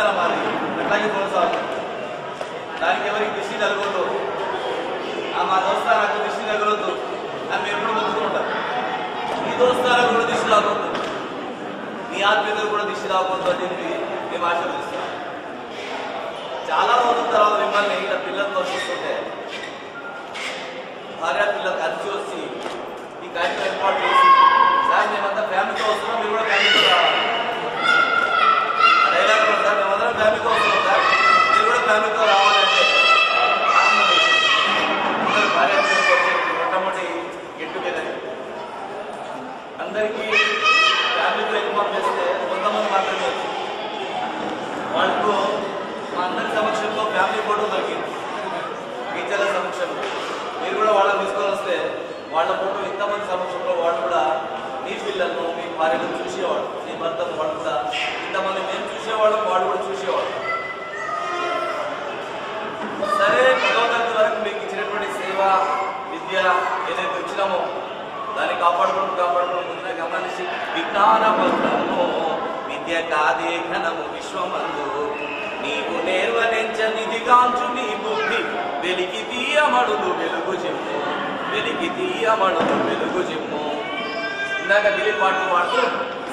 దోస్తాన మాది అట్లాగే కొనసాగుతుంది దానికి ఎవరికి దిష్టి తగలవద్దు ఆ మా దోస్తా నాకు దిష్టి తగలవద్దు అని మీరు ఎప్పుడు మొత్తుకుంటారు? ఈ దోస్తాలకు కూడా దిష్టి రాకూడదు. మీ ఆత్మీయతలు కూడా దిష్టి రాకూడదు అని చెప్పి మేము ఆశీర్వదిస్తాం చాలా రోజుల తర్వాత మిమ్మల్ని ఇట్లా పిల్లలతో చూస్తుంటే భార్య పిల్లలు కలిసి వచ్చి ఈ కార్యక్రమం ఏర్పాటు చేసి దాన్ని మేమంతా ఫ్యామిలీతో వస్తున్నాం మీరు కూడా ఫ్యామిలీతో రావాలి ఆ డైలాగ్ కూడా సార్ మేమందరం ఫ్యామిలీతో వస్తున్నాం సార్ మీరు రావాలంటే మొట్టమొదటి గెట్ టుగెదర్ అందరికీ ఫ్యామిలీతో ఇన్ఫార్మ్ చేస్తే కొంతమంది మాత్రమే వచ్చింది వాళ్ళకు మా అందరి సమక్షంలో ఫ్యామిలీ ఫోటో దొరికింది. టీచర్ల సమక్షంలో. మీరు కూడా వాళ్ళని తీసుకొని వస్తే వాళ్ళ ఫోటో ఇంతమంది సమక్షంలో వాళ్ళు కూడా మీ పిల్లలను మీ భార్యను చూసేవాళ్ళు మీ భర్తను వాళ్ళు కూడా ఇంతమంది మేము చూసేవాళ్ళం వాళ్ళు కూడా చూసేవాళ్ళు. సేవ విద్య ఏదైతే వచ్చినామో దాన్ని కాపాడుకుంటూ కాపాడుకుంటూ గమనించి విజ్ఞాన బంధము విద్య కాదే ఘనము విశ్వమందు. నీవు నేర్వనెంచనిదిగాంచు నీ బుద్ధి వెలికి తీయమడుదు వెలుగు చెమ్ము వెలికి తీయమడుదు వెలుగు చెమ్ము ఇందాక దిలీప్ పాటలు పాడుతూ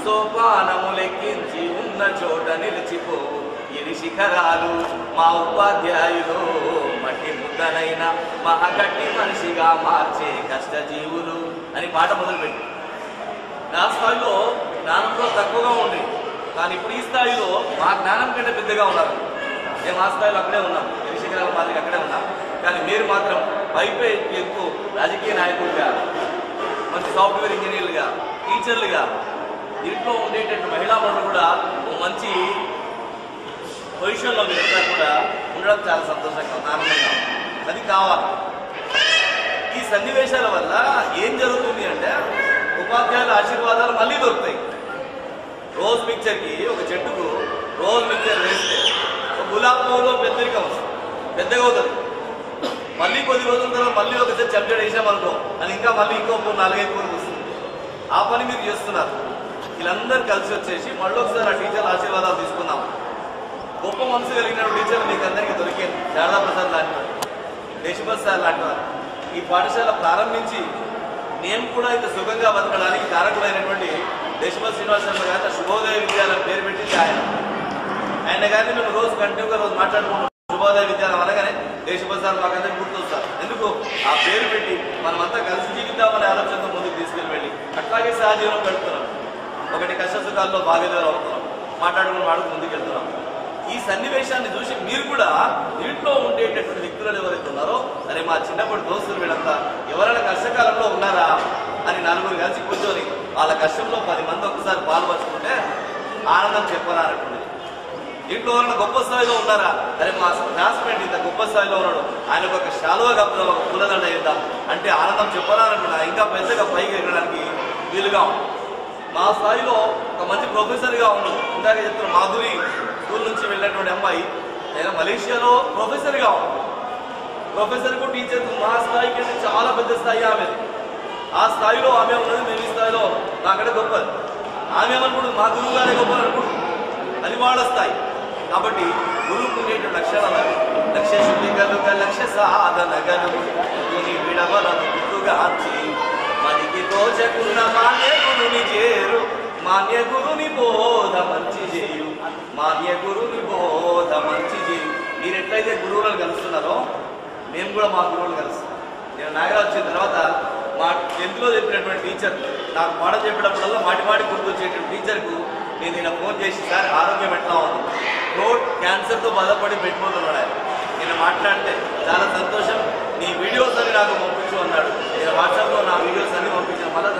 సోపానము లెక్కించి ఉన్న చోట నిలిచిపోవు ఇది శిఖరాలు మా ఉపాధ్యాయులు? మట్టి ముద్దనైన మహగట్టి మనిషిగా మార్చే కష్టజీవులు అని పాట మొదలుపెట్టి. నా స్థాయిలో జ్ఞానంలో తక్కువగా ఉంది. కానీ ఇప్పుడు ఈ స్థాయిలో మా జ్ఞానం కంటే పెద్దగా ఉన్నారు. మేము ఆ స్థాయిలో అక్కడే ఉన్నాం. ఇరి శిఖరాల మాదిరిగా అక్కడే ఉన్నాం. కానీ మీరు మాత్రం పైపే ఎక్కువ రాజకీయ నాయకులుగా మంచి సాఫ్ట్వేర్ ఇంజనీర్లుగా టీచర్లుగా దీంట్లో ఉండేటటువంటి మహిళా మనులు కూడా ఓ మంచి పొజిషన్లో మీరంతా కూడా ఉండడం చాలా సంతోషంగా ఆనందంగా అది కావాలి. ఈ సన్నివేశాల వల్ల ఏం జరుగుతుంది అంటే ఉపాధ్యాయుల ఆశీర్వాదాలు మళ్ళీ దొరుకుతాయి. రోజ్ పిక్చర్కి ఒక చెట్టుకు రోజ్ పిక్చర్ వేస్తే ఒక గులాబ్ పువ్వులో పెద్దరికం వస్తుంది. పెద్దగా అవుతుంది. మళ్ళీ కొద్ది రోజుల తర్వాత మళ్ళీ ఒకసారి చెంచడు వేసామనుకో అది ఇంకా మళ్ళీ ఇంకో పువ్వు నాలుగైదు పూలు వస్తుంది. ఆ పని మీరు చేస్తున్నారు. వీళ్ళందరూ కలిసి వచ్చేసి మళ్ళీ ఒకసారి ఆ టీచర్ల ఆశీర్వాదాలు తీసుకుందాం. గొప్ప మనసు కలిగిన టీచర్ మీకు అందరికీ దొరికారు. శారదా ప్రసాద్ లాంటి వారు. దేశభత్ సార్ లాంటి వారు. ఈ పాఠశాల ప్రారంభించి మేము కూడా ఇంత సుఖంగా బతకడానికి కారకుడైనటువంటి దేశభత్ శ్రీనివాస శర్మ గారి శుభోదయ విద్యాలయం పేరు పెట్టింది ఆయన. ఆయన గారిని మేము రోజు కంటిన్యూగా రోజు మాట్లాడుకుంటాం. శుభోదయ విద్యాలయం అనగానే దేశభత్ సార్ మాకందరికి గుర్తొస్తారు. ఎందుకు? ఆ పేరు పెట్టి మనమంతా కలిసి జీవిద్దామనే ఆలోచనతో ముందుకు తీసుకెళ్ళి వెళ్ళి అట్లాగే సహజీవనం గడుపుతున్నాం. ఒకటి కష్ట సుఖాల్లో భాగీదారు అవుతున్నాం. మాట్లాడుకుని మాడుకు ముందుకెళ్తున్నాం. ఈ సన్నివేశాన్ని చూసి మీరు కూడా ఇంట్లో ఉండేటటువంటి వ్యక్తులు ఎవరైతే ఉన్నారో అరే మా చిన్నప్పటి దోస్తులు వీళ్ళంతా ఎవరైనా కష్టకాలంలో ఉన్నారా అని నలుగురు కలిసి కూర్చొని వాళ్ళ కష్టంలో పది మంది ఒకసారి పాల్పంచుకుంటే ఆనందం చెప్పరా ఇంట్లో ఎవరైనా గొప్ప స్థాయిలో ఉన్నారా? అరే మా క్లాస్మేట్ ఇంత గొప్ప స్థాయిలో ఉన్నాడు. ఆయనకు ఒక శాలువా కప్పుదాం ఒక పూలదండ వేద్దాం అంటే ఆనందం చెప్పరా ఇంకా పెద్దగా పైకి ఎక్కడానికి వీలుగా మా స్థాయిలో ఒక మంచి ప్రొఫెసర్గా ఉన్నాడు ఇందాక చెప్తున్న మాధురి స్కూల్ నుంచి వెళ్ళినటువంటి అమ్మాయి నేను మలేషియాలో ప్రొఫెసర్గా ఉంది. ప్రొఫెసర్కు టీచర్కు మా స్థాయి కంటే చాలా పెద్ద స్థాయి ఆమె. ఆ స్థాయిలో ఆమె ఉన్నది మేము ఈ స్థాయిలో నాకంటే గొప్పది. ఆమె ఏమనుకుంటుంది? మా గురువు గారే గొప్ప అనుకుంటుంది. అది వాళ్ళ స్థాయి. కాబట్టి గురువుకు ఉండేటువంటి లక్షణాలు లక్ష్య శుద్ధి కలుగ లక్ష్య సాధన కలుగు విడవలను గుర్తుగాంచి మనకి తోచకున్న మాన్య గురుని చేరు. మాన్య గురుని బోధ మంచి చేయు మాన్య గురుని బోధ మంచి చేయు మీరు ఎట్లయితే గురువులను కలుస్తున్నారో మేము కూడా మా గురువులు కలుస్తాం. నేను నాగరాజు వచ్చిన తర్వాత మా టెన్త్లో చెప్పినటువంటి టీచర్ నాకు మాట చెప్పేటప్పుడల్లా మాటి మాటి గుర్తొచ్చేటువంటి టీచర్కు నేను నిన్న ఫోన్ చేసి సార్ ఆరోగ్యం ఎట్లా ఉంది? రోడ్ క్యాన్సర్తో బాధపడి పెట్టిపోతున్నాడు ఆయన. నేను మాట్లాడితే చాలా సంతోషం నీ వీడియోస్ అని నాకు పంపించు అన్నాడు. నేను వాట్సాప్లో నా వీడియోస్ అన్ని పంపించిన మళ్ళీ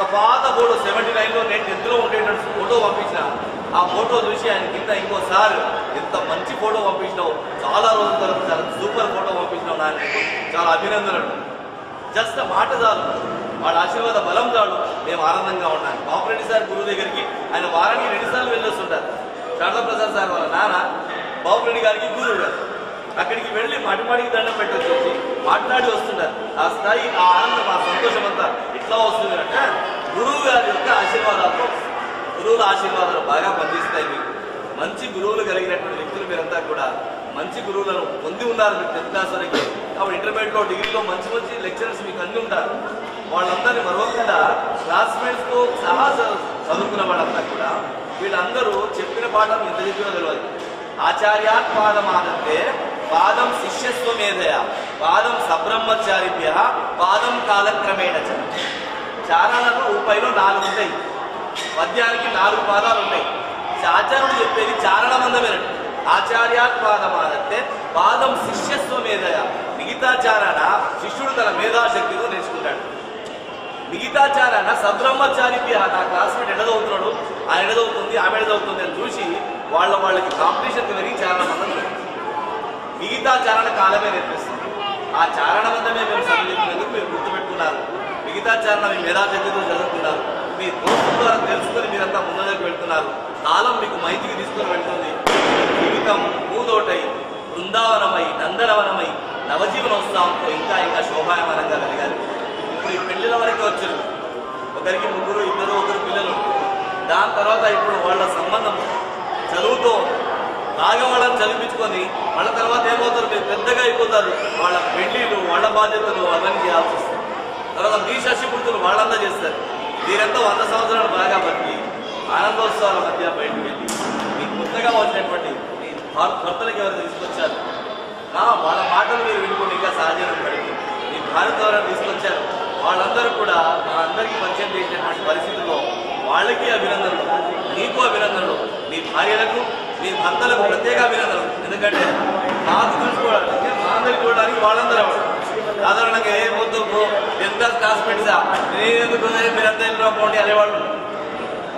ఒక పాత ఫోటో సెవెంటీ నైన్లో నేను టెన్త్లో ఉండేటువంటి ఫోటో పంపించిన. ఆ ఫోటో చూసి ఆయన కింద ఇంకోసారి ఎంత మంచి ఫోటో పంపించినావు. చాలా రోజుల తర్వాత చాలా సూపర్ ఫోటో పంపించినావు నాకు చాలా అభినందనలు. జస్ట్ మాట చాలు. వాళ్ళ ఆశీర్వాద బలం చాలు. మేము ఆనందంగా ఉన్నాను బాపురెడ్డి సార్ గురువు దగ్గరికి ఆయన వారానికి రెండుసార్లు వెళ్ళొస్తుంటారు. శారదా ప్రసాద్ సార్ వాళ్ళ నాన్న బాపురెడ్డి గారికి గురువు గారు అక్కడికి వెళ్ళి మటిమాడికి దండం పెట్టొచ్చేసి మాట్లాడి వస్తున్నారు ఆ స్థాయి ఆ ఆనందం ఆ సంతోషం అంతా ఎట్లా వస్తుంది అంటే గురువు గారి యొక్క ఆశీర్వాదాలతో గురువుల ఆశీర్వాదాలు బాగా పనిచేస్తాయి మీకు. మంచి గురువులు కలిగినటువంటి వ్యక్తులు మీరంతా కూడా మంచి గురువులను పొంది ఉన్నారు మీకు టెన్త్ క్లాస్ వరకు కాబట్టి ఇంటర్మీడియట్లో డిగ్రీలో మంచి మంచి లెక్చరర్స్ మీకు అన్ని ఉంటారు. వాళ్ళందరినీ మరవకుండా క్లాస్మేట్స్తో సహా చదువుకున్న వాళ్ళంతా కూడా వీళ్ళందరూ చెప్పిన పాఠం ఎంత చెప్పినో తెలియదు ఆచార్యాత్ పాదం ఆదత్తే పాదం శిష్యస్వమేధయ పాదం సబ్రహ్మచారిభ్య పాదం కాలక్రమేణ చ. చారాలలో పైలో నాలుగు ఉంటాయి. పద్యానికి నాలుగు పాదాలు ఉంటాయి. ఆచార్యుడు చెప్పేది చారణ మందమేనట్టు ఆచార్యాత్ పాదం ఆదత్తే పాదం మిగతా చారణ శిష్యుడు తన మేధాశక్తితో నేర్చుకుంటాడు. మిగతా చారణ సబ్రహ్మచారికి నా క్లాస్మేట్ ఎడదవుతున్నాడు ఆ ఎడదవుతుంది ఆమె ఎడదవుతుంది అని చూసి వాళ్ళ వాళ్ళకి కాంపిటీషన్ పెరిగి చారణ మందం మిగతా చారణ కాలమే నేర్పిస్తుంది. ఆ చారణ మందమే మేము చదివినందుకు మీరు గుర్తుపెట్టుకున్నారు. మిగతా చారణ మీ మేధాశక్తితో చదువుకున్నారు. మీ దోస్తుల ద్వారా తెలుసుకొని మీరంతా ముందరకు వెళ్తున్నారు కాలం మీకు మైతికి తీసుకొని వెళ్తుంది. జీవితం పూదోటై బృందావనమై నందనవనమై నవజీవనోత్సవంతో ఇంకా ఇంకా శోభాయమానంగా వెలగాలి. ఇప్పుడు ఈ పెళ్ళిల వరకు వచ్చారు. ఒకరికి ముగ్గురు ఇద్దరు ఒకరు పిల్లలు. దాని తర్వాత ఇప్పుడు వాళ్ళ సంబంధం. చదువుతో బాగా వాళ్ళని చదివించుకొని వాళ్ళ తర్వాత ఏమవుతారు? మీరు పెద్దగా అయిపోతారు. వాళ్ళ పెళ్ళిలు వాళ్ళ బాధ్యతలు అవన్నీ చేయాల్సి వస్తుంది. తర్వాత మీ శశిపుత్రులు వాళ్ళంతా చేస్తారు. మీరంతా వంద సంవత్సరాలు బాగా బతికి ఆనందోత్సవాల మధ్య బయటకు వెళ్ళి మీకు కొత్తగా వచ్చినటువంటి మీ భర్తలకు ఎవరు తీసుకొచ్చారు? నా వాళ్ళ మాటలు మీరు వినుకుని ఇంకా సహజంగా పడింది. మీ భారత ఎవరైనా తీసుకొచ్చారు? వాళ్ళందరూ కూడా మా అందరికీ పరిచయం చేసినటువంటి పరిస్థితుల్లో వాళ్ళకి అభినందనలు నీకు అభినందనలు మీ భార్యలకు మీ భర్తలకు ప్రత్యేక అభినందనలు. ఎందుకంటే నాకు చూసుకోవడానికి మా అందరికి చూడడానికి వాళ్ళందరూ సాధారణంగా ఏ పొద్దు టెన్త్ క్లాస్ క్లాస్మేట్సా నేను ఎందుకు మీరంతా ఇంట్లో పోండి అనేవాళ్ళు.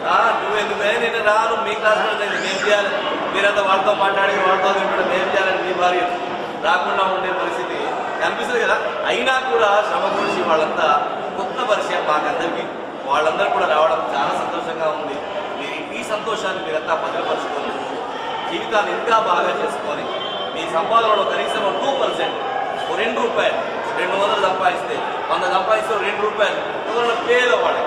ఆ, నువ్వు ఎందుకు నేను రాను మీ క్లాస్మేట్స్ అయితే ఏం చేయాలి? మీరంతా వాళ్ళతో మాట్లాడి వాళ్ళతో తింటే మేము చేయాలని మీ భార్య రాకుండా ఉండే పరిస్థితి కనిపిస్తుంది కదా? అయినా కూడా శ్రమ కూర్చి వాళ్ళంతా కొత్త పరిచయం మాకందరికీ వాళ్ళందరూ కూడా రావడం చాలా సంతోషంగా ఉంది. మీరు ఈ సంతోషాన్ని మీరంతా భద్రపరచుకొని జీవితాన్ని ఇంకా బాగా చేసుకొని మీ సంపాదనలో కనీసం టూ పర్సెంట్ రెండు రూపాయలు రెండు వందలు సంపాదిస్తే వంద సంపాదిస్తే రెండు రూపాయలు. ఎవరైనా పేదవాడు.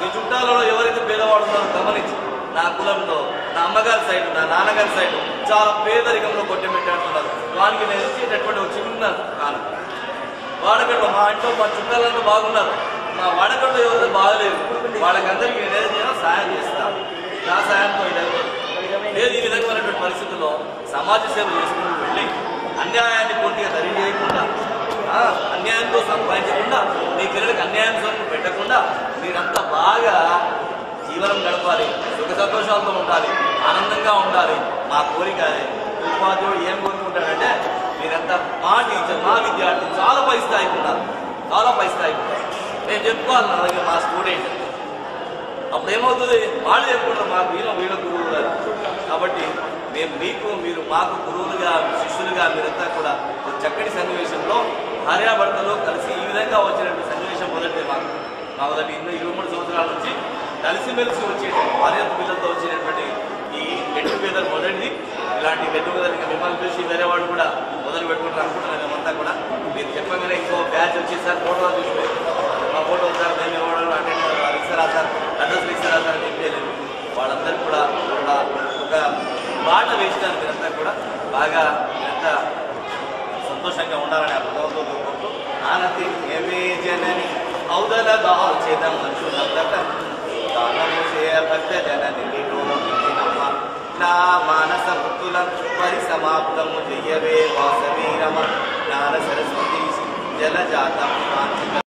మీ చుట్టాలలో ఎవరైతే పేదవాడు ఉన్నారో గమనించి. నా కులంలో నా అమ్మగారి సైడ్ నా నాన్నగారి సైడ్ చాలా పేదరికంలో కొట్టెమెట్టాడుతున్నారు వానికి నేను ఇచ్చేటటువంటి ఒక చిన్న కాను వాడకట్లో మా ఇంట్లో మా చుట్టాలంతా బాగున్నారు. మా వాడకట్లో ఎవరైతే బాగలేదు. వాళ్ళకందరికీ నేను ఏదైనా సహాయం సాయం చేస్తాను నా సాయంతో లేదు ఈ విధమైనటువంటి పరిస్థితుల్లో సమాజ సేవ చేసుకుంటూ వెళ్ళి అన్యాయాన్ని పూర్తిగా దరి చేయకుండా అన్యాయం కోసం సంపాదించకుండా మీ పిల్లలకి అన్యాయం కోసం పెట్టకుండా మీరంతా బాగా జీవనం గడపాలి సుఖ సంతోషాలతో ఉండాలి ఆనందంగా ఉండాలి. మా కోరిక అదే. ఉపాధ్యాయుడు ఏం కోరుకుంటాడంటే మీరంతా మా టీచర్ మా విద్యార్థి చాలా పై స్థాయికి ఉండాలి. చాలా పై స్థాయికి నేను చెప్పుకోవాలి నా దగ్గర మా స్టూడెంట్. అప్పుడు ఏమవుతుంది? వాళ్ళు చెప్పుకుంటారు మాకు వీళ్ళ వీళ్ళ గురువులు గారు కాబట్టి మేము మీకు మీరు మాకు గురువులుగా శిష్యులుగా మీరంతా కూడా ఒక చక్కటి సన్నివేశంలో భార్యాభర్తలో కలిసి ఈ విధంగా వచ్చినటువంటి సన్నివేశం మొదటి మాకు. మా మొదటి ఇరవై ఇరవై మూడు సంవత్సరాల నుంచి కలిసిమెలిసి వచ్చే భార్య పిల్లలతో వచ్చినటువంటి ఈ గెట్ టుగెదర్ మొదటిది. ఇలాంటి గెట్ టుగెదర్ ఇంకా మిమ్మల్ని చూసి వేరే వాళ్ళు కూడా మొదలు పెట్టుకుంటారు అనుకుంటున్నాను మేమంతా కూడా. మీరు చెప్పగానే ఇంకో బ్యాచ్ వచ్చేసారి ఫోటో చూసి మా ఫోటో సార్ మేము ఇవ్వడం అటెండ్ ఇస్తారా సార్ అడ్రస్లు ఇస్తారా సార్ అని చెప్పలేదు వాళ్ళందరూ కూడా ఒక ఒక బాట వేసినారు. మీరంతా కూడా బాగా మీరంతా సంతోషంగా ఉండాలని ఆ భగవంతుడు ఔదల దాచేదం మనుషులందటం దానము చేయ భక్త జనని నిరోధమ్మ నా మానస భక్తులం పరిసమాప్తము జయవే వాసవీరమ జ్ఞాన సరస్వతి జలజాతం